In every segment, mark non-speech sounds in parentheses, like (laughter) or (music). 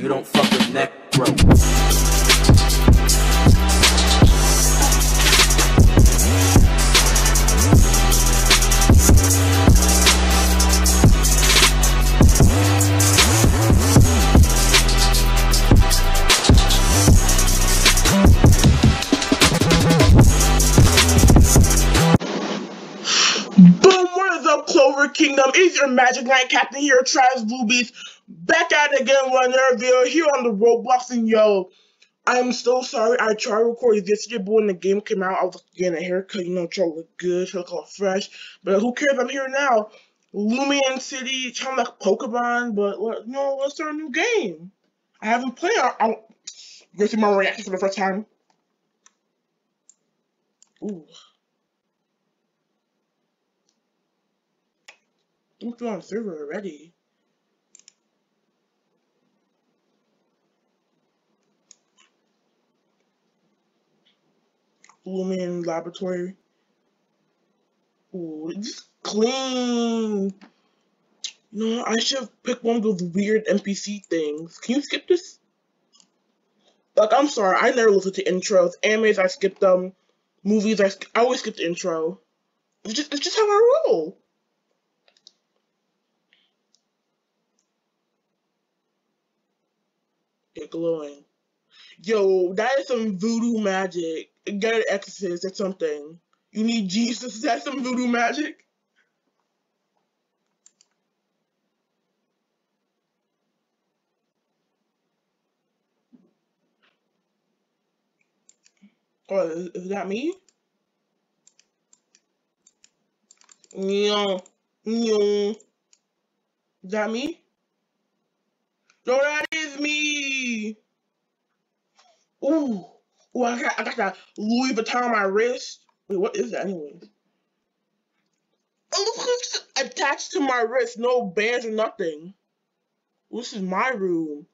You don't fuck with is up, Clover Kingdom? It's your Magic Knight Captain here, Travis Bluebeast, back at it again with another video here on the Roblox. And yo, I'm so sorry I tried to record this yesterday, but when the game came out, I was getting a haircut, you know, trying to look good, trying to look all fresh. But who cares? I'm here now. Loomian City, trying like Pokemon, but let- you know, let's start a new game. I haven't played. I, I, you see my reaction for the first time? Ooh. I'm still on server already. Lumen Laboratory. Ooh, it's clean. No, I should have picked one of those weird NPC things. Can you skip this? Like, I'm sorry, I never listen to intros. Animes, I skip them. Movies, I, sk- I always skip the intro. It's just, it's just how I roll. Get glowing. Yo, that is some voodoo magic. Get an exorcist or something. You need Jesus. Is that some voodoo magic? Oh, is, that me? Yeah. Yeah. Is that me? No, that is me. Ooh. Ooh, I got, I got that Louis Vuitton on my wrist. Wait, what is that anyways? Oh, attached to my wrist. No bands or nothing. This is my room.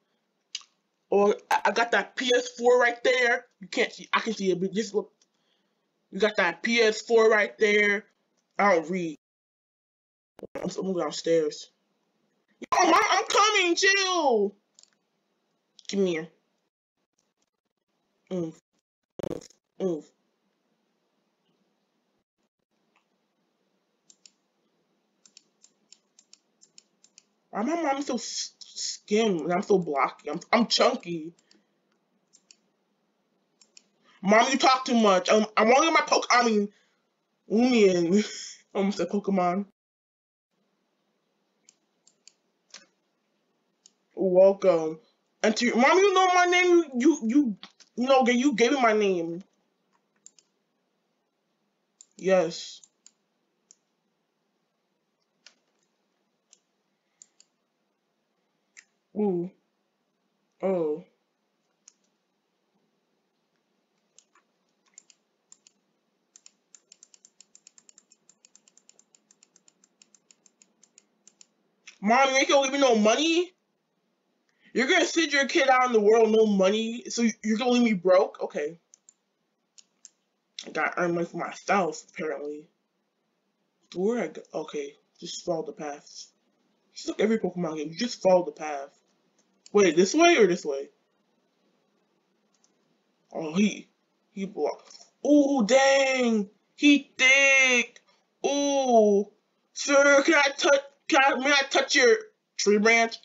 Or I I got that PS4 right there. You can't see. I can see it, but just look. You got that PS4 right there. I don't read. I'm, going downstairs. Yo, mom, I'm coming. Chill. Come here. Mm, mm. Why my mom so s- skim and I'm so blocky? I'm I'm chunky. Mom, you talk too much. I'm I'm only my poke. I mean, Loomian. (laughs) I almost said Pokemon. Welcome. And to mom, you know my name. You you you know you gave me my name. Yes. Ooh. Oh. Mom, you ain't gonna leave me no money. You're gonna send your kid out in the world no money, so you're gonna leave me broke? Okay. I gotta earn money for myself, apparently. Where I go? Okay, just follow the path. Just like every Pokemon game, just follow the path. Wait, this way or this way? Oh, he, he blocked. Oh, dang! He thick! Oh! Sir, can I touch, can I, may I touch your tree branch?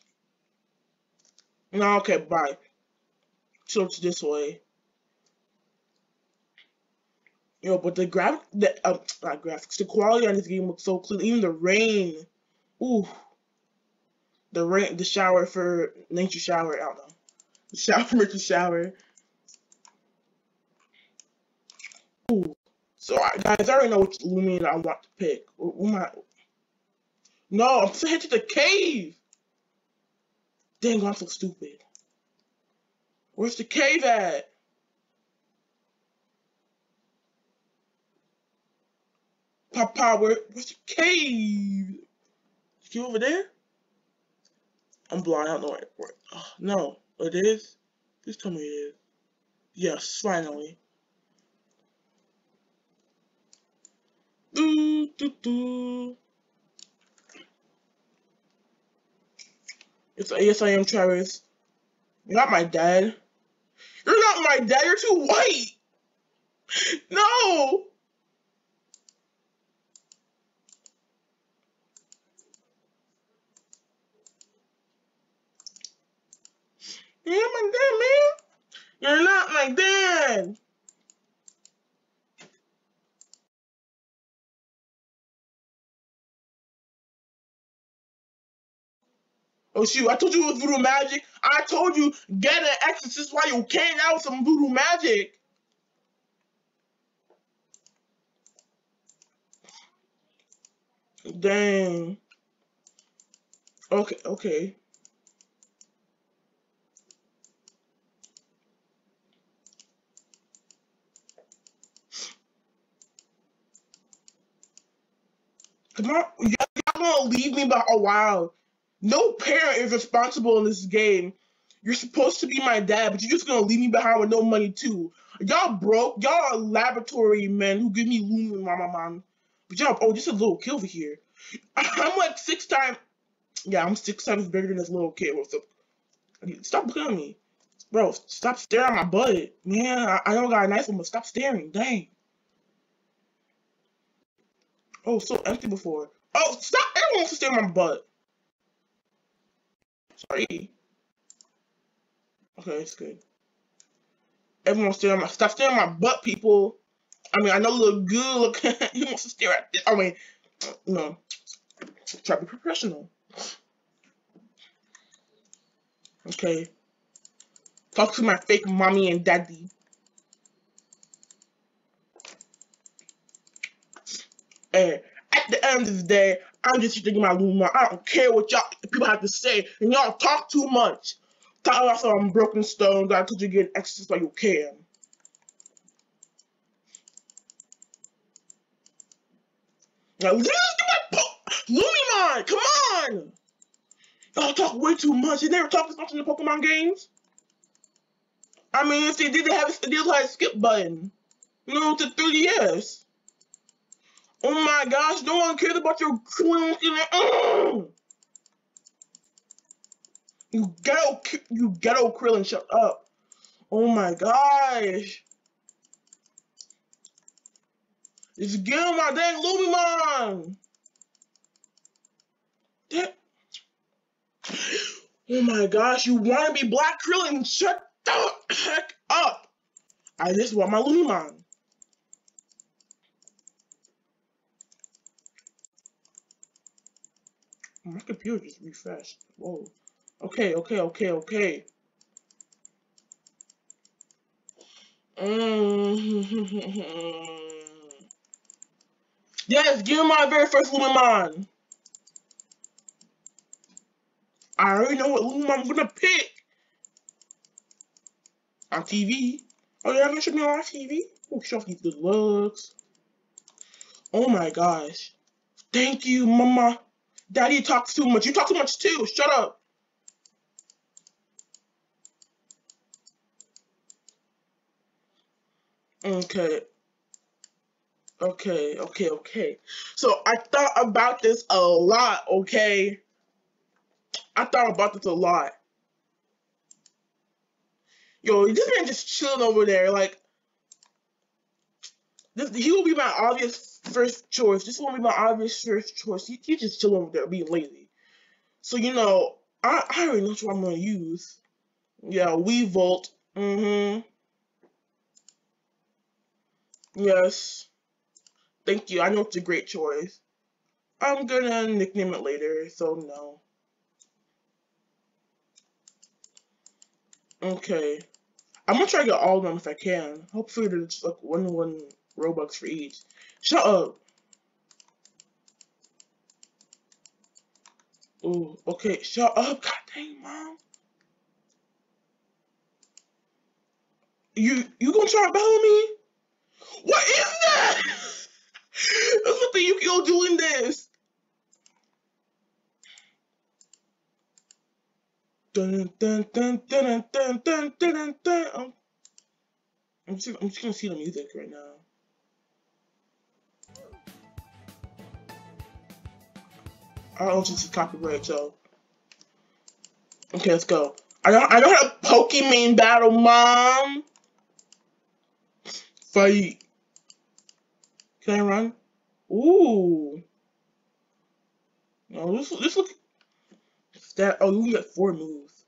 No, okay, bye. So it's this way. Yo, but the graph, the um, not graphics, the quality on this game looks so clean. Even the rain, ooh, the rain, the shower for nature shower. I don't know, the shower (laughs) for nature shower. Ooh, so guys, I already know which Lumion I want to pick. No, I'm still headed to the cave. Dang, I'm so stupid. Where's the cave at? Papa, where, where's the cave? You over there? I'm blind. I don't know where. oh, no, oh, it is. Please tell me it is. Yes, finally. Do, do, do. Yes, yes, I am Travis. You're not my dad. You're not my dad. You're too white. No. You're my dad, man. You're not my dad. Oh shoot, I told you it was voodoo magic. I told you get an exorcist while you can out with some voodoo magic. Dang. Okay, okay. Y'all gonna leave me by a while. No parent is responsible in this game. You're supposed to be my dad, but you're just gonna leave me behind with no money too. Y'all broke. Y'all are laboratory men who give me loom mama man. But y'all, oh, just a little kid over here. I'm like six times. Yeah, I'm six times bigger than this little kid. What's up? Stop looking at me, bro. Stop staring at my butt, man. I, I don't got a nice one, but stop staring. Dang. Oh, so empty before. Oh, stop! Everyone wants to stare at my butt. Sorry. Okay, it's good. Everyone stare my stop staring at my butt, people. I mean, I know look good. Look, (laughs) he wants to stare at. This. I mean, no. Try to be professional. Okay. Talk to my fake mommy and daddy. And at the end of the day, I'm just thinking my Luma. I don't care what y'all people have to say, and y'all talk too much. Talk about some broken stones that could you get access like you can. Now, is my Lumimon! Come on! Y'all talk way too much. You never talk this much in the Pokemon games. I mean, if they did, they have a, they have a skip button. You know, to 3DS. Oh my gosh, no one cares about your clean mm. You ghetto, you ghetto Krillin, shut up. Oh my gosh. It's getting my dang Lumimon. Oh my gosh, you want to be Black Krillin? Shut the heck up. I just want my Lumimon. My computer just refreshed. Whoa. Okay, okay, okay, okay. Mm. (laughs) yes, give me my very first Lumimon. I already know what Lumimon I'm gonna pick. On TV. Oh, yeah, gonna show me on TV? Oh, show these good looks. Oh my gosh. Thank you, mama. Daddy talks too much. You talk too much too. Shut up. Okay. Okay, okay, okay. So I thought about this a lot, okay? I thought about this a lot. Yo, this man just chilling over there, like this, he will be my obvious first choice. This will be my obvious first choice. He just chilling over there being lazy. So you know, I, I already know what I'm gonna use. Yeah, Weevolt. Mm-hmm. Yes. Thank you. I know it's a great choice. I'm gonna nickname it later, so no. Okay. I'm gonna try to get all of them if I can. Hopefully there's like one one Robux for each. Shut up. Ooh, okay, shut up. God dang, mom. You you gonna try to battle me? What is that? (laughs) Look at the Yu-Gi-Oh doing this. Dun dun dun dun dun dun dun dun. I'm just, I'm just gonna see the music right now. I don't this is copyright, so. Okay, let's go. I don't I don't have Pokemon battle, mom. Fight. Can I run? Ooh. No, this this look that oh you get four moves.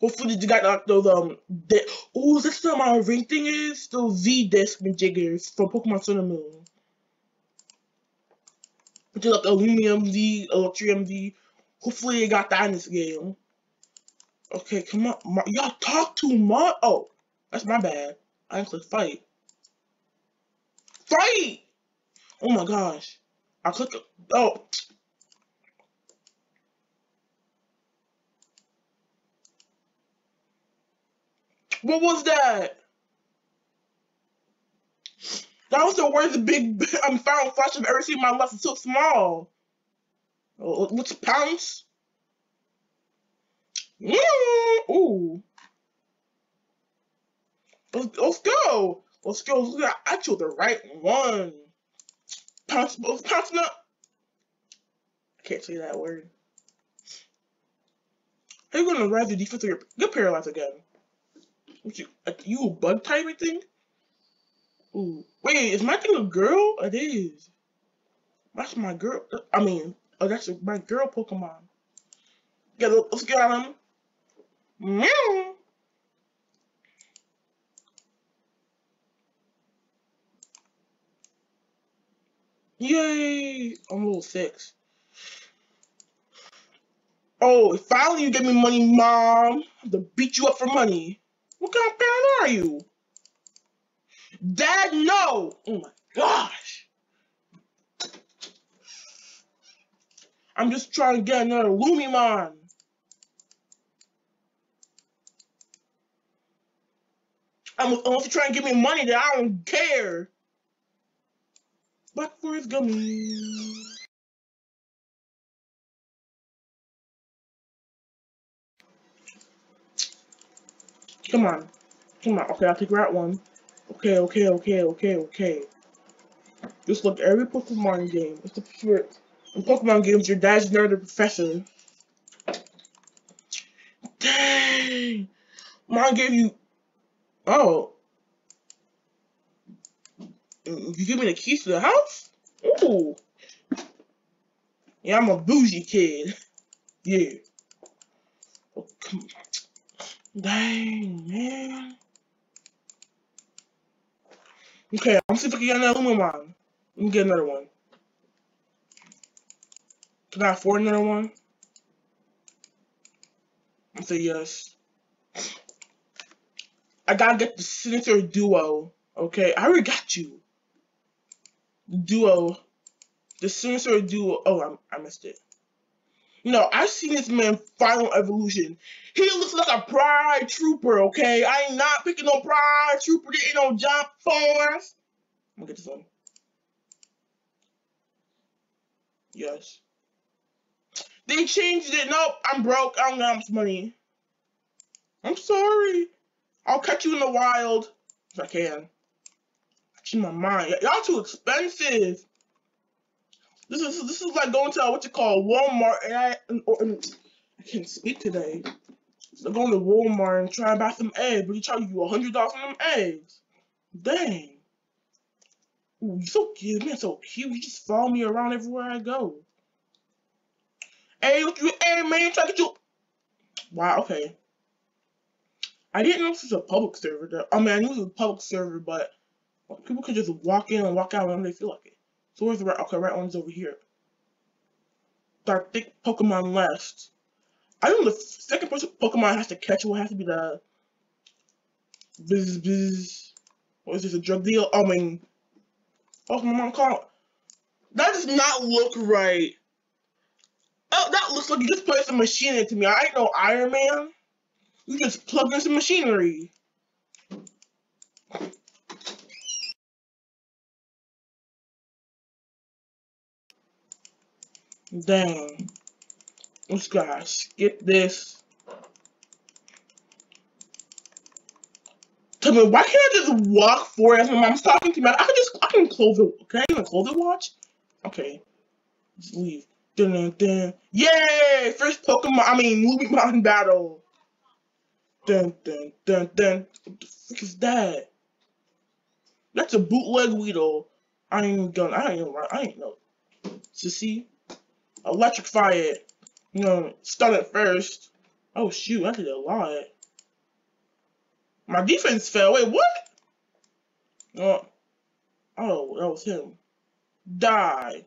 Hopefully you got like those um oh this what my ring thing is? Those Z disc jiggers from Pokemon Sun and Moon. Is like aluminum Z, electrium Z. Hopefully you got that in this game. Okay, come on. Y'all talk too much. Oh, that's my bad. I didn't click fight. Fight! Oh my gosh. I clicked. Oh. What was that? That was the worst big (laughs) I'm found flash I've ever seen in my life. It's so small. Oh, what's pounce? Mm, ooh. Let's, let's go. Let's go. I chose the right one. Pounce, pouncing up. I can't say that word. How you gonna rise the defense of your get paralyzed again? What you you a bug type thing? Ooh. Wait, is my thing a girl? It is. That's my girl. I mean, oh that's my girl Pokemon. Yeah, let's get on him. Meow. Yay! I'm level six. Oh, finally you get me money, mom. I have to beat you up for money. What kind of parent are you? Dad, no! Oh my gosh. I'm just trying to get another Lumimon. I'm, you're trying to give me money that I don't care. Black Forest Gummy. Come on. Come on. Okay, I'll take Route 1. Okay, okay, okay, okay, okay. Just like every Pokemon game. It's the spirit. In Pokemon games, your dad's nerd the professor. Dang! Mine gave you... Oh. Mm, you give me the keys to the house? Ooh. Yeah, I'm a bougie kid. Yeah. Oh, come on. Dang, man. Okay, I'm see if I can get another Lumimon. Let me get another one. Can I afford another one? I say yes. I gotta get the Signature Duo. Okay, I already got you duo, the Sinister duo. Oh, I, I missed it. You know, I've seen this man final evolution. He looks like a pride trooper, okay? I ain't not picking no pride trooper. There ain't no jump force. I'm gonna get this one. Yes. They changed it. Nope, I'm broke. I don't got much money. I'm sorry. I'll catch you in the wild if I can in my mind. Y'all too expensive. This is this is like going to uh, what you call Walmart and I and, and I can't speak today. So going to Walmart and trying to buy some eggs, but he charge you a hundred dollars for them eggs. Dang. Ooh, you so cute, man, so cute. You just follow me around everywhere I go. Hey, what you, hey, man, try to get you. Wow, okay. I didn't know this was a public server. Though. I mean, I knew it was a public server, but People could just walk in and walk out whenever they feel like it. So where's the right? Okay, right one's over here. Dark thick Pokemon left. I know the second person Pokemon has to catch will have to be the biz biz. What is this? A drug deal? Oh, I mean, oh my mom called. That does not look right. Oh, that looks like you just put some machine into me. I ain't no Iron Man. You just plug in some machinery. Dang. Let's go. Skip this. Tell me, why can't I just walk forward as my mom's talking to me? I can just, I can close it. Can I even close the watch? Okay. Just leave. Dun, dun, dun. Yay! First Pokemon, I mean, Lumimon battle. Dun, dun, dun, dun. What the fuck is that? That's a bootleg Weedle. I ain't gonna, I ain't know, I ain't know. Sissy. Electrify it. You know, stun it first. Oh shoot, I did a lot. My defense fell. Wait, what? Oh, oh, that was him. Die.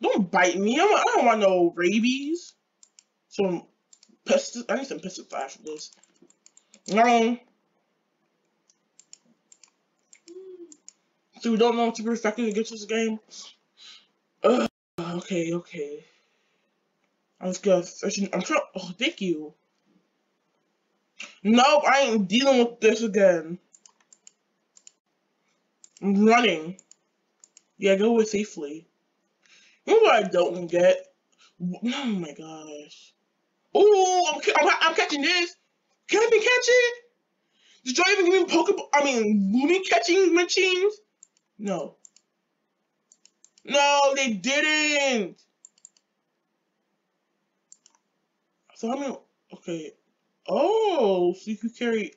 Don't bite me. I'm, I don't want no rabies. Some pesticide. I need some pesticide for this. No. So we don't know what to be effective against this game. Ugh, okay, okay. I was gonna. search. I'm trying. Oh, thank you. Nope, I ain't dealing with this again. I'm running. Yeah, go away safely. You know what I don't get? Oh my gosh. Oh, I'm, I'm, I'm, catching this. Can I be catching? Did y'all even give me Pokeball? I mean, movie catching machines? No. No, they didn't. So I mean, okay. Oh, so you could carry.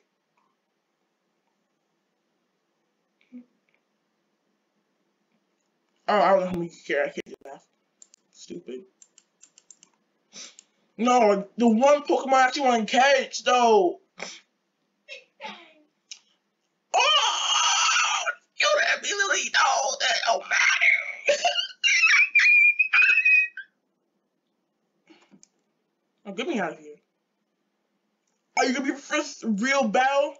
Oh, I don't know how many you can carry. I can't do math. Stupid. No, the one Pokemon I actually want to catch, though. Oh, you let me really know that oh, don't matter. Oh, get me out of here. Are you gonna be first real battle?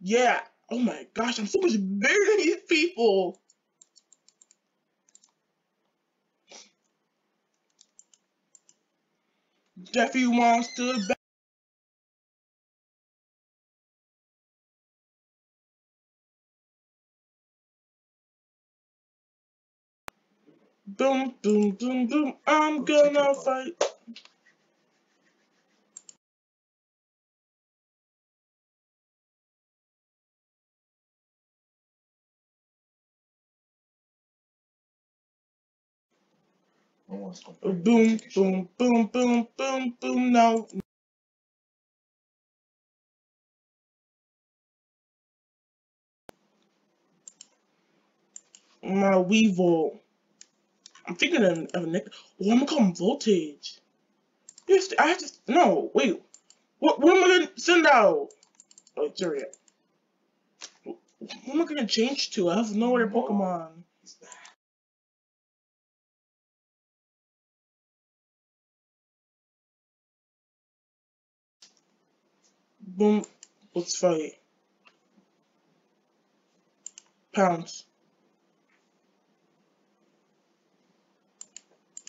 Yeah. Oh my gosh, I'm so much bigger than these people. Jeffy wants to Boom, boom, boom, boom. I'm gonna fight. Boom, boom, boom, boom, boom, boom. No. My Weevil. I'm thinking of, of a neck. Oh, I'm gonna call him Voltage. Yes, I have to. No, wait. What, what am I gonna send out? Oh, Tyria. What am I gonna change to? I have no other Pokemon. Boom. Let's fight. Pounce.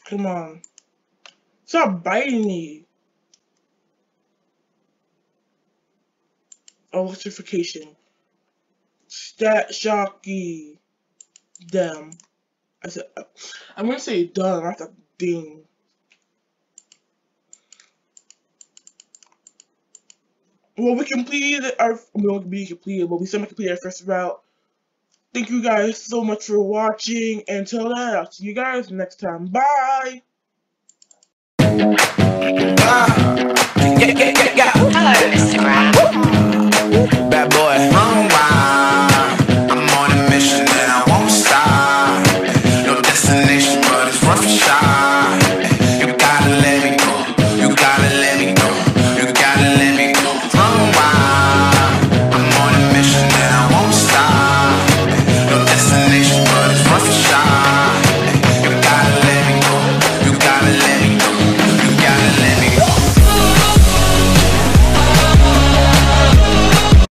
Come on. Stop biting me. Electrification. Stat shocky. Them. I said, uh, I'm gonna say done. I thought ding. well, we completed our, we won't be completed, but we still completed our first route. Thank you guys so much for watching. Until then, I'll see you guys next time. Bye!